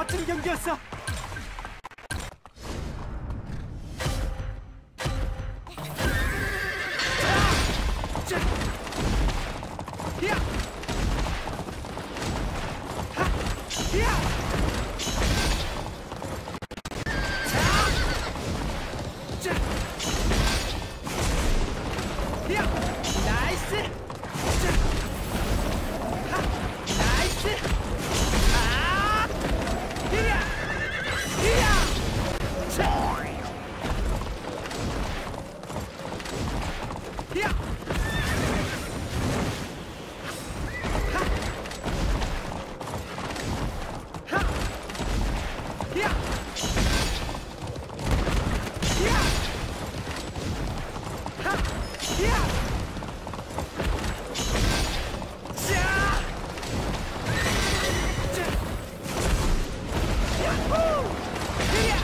멋진 경기였어. 야호!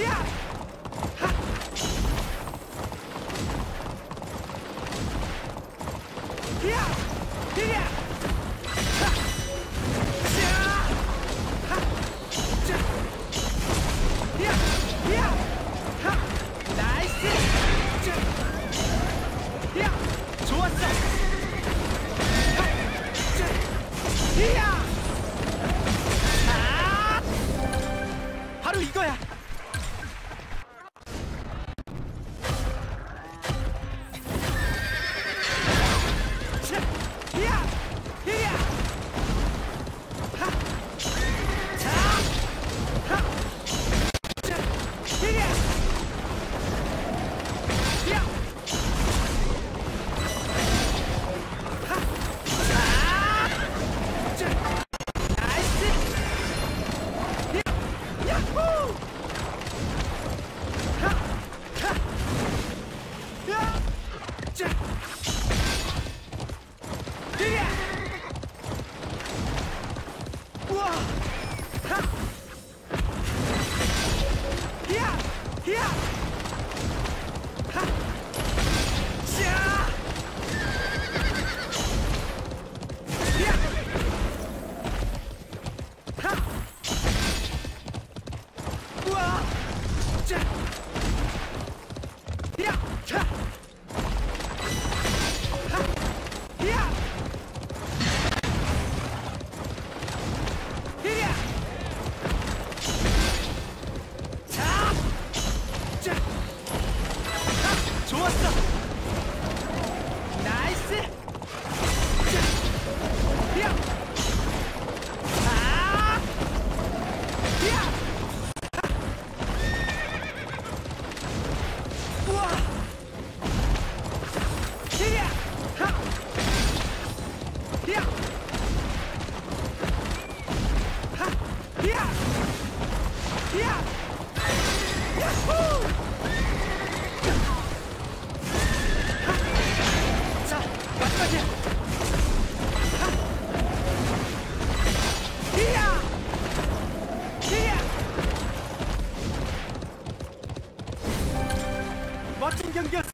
Yeah! 자, 마지막이야. 히야! 히야! 멋진 경기였어.